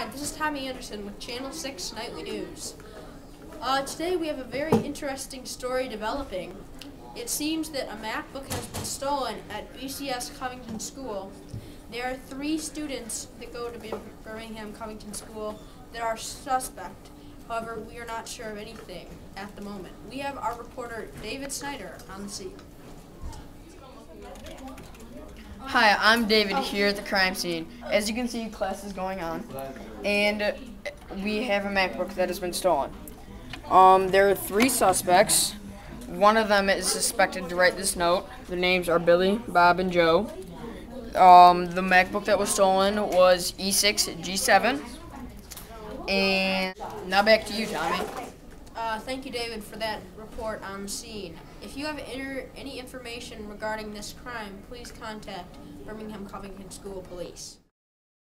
Hi, this is Tommy Anderson with Channel 6 Nightly News. Uh, today we have a very interesting story developing. It seems that a MacBook has been stolen at BCS Covington School. There are three students that go to Birmingham Covington School that are suspect. However, we are not sure of anything at the moment. We have our reporter David Snyder on the scene. Hi, I'm David here at the crime scene. As you can see, class is going on, and we have a MacBook that has been stolen. Um, there are three suspects. One of them is suspected to write this note. The names are Billy, Bob, and Joe. Um, the MacBook that was stolen was E6 G7. And now back to you, Tommy. Uh, thank you, David, for that report on the scene. If you have any information regarding this crime, please contact Birmingham Covington School Police.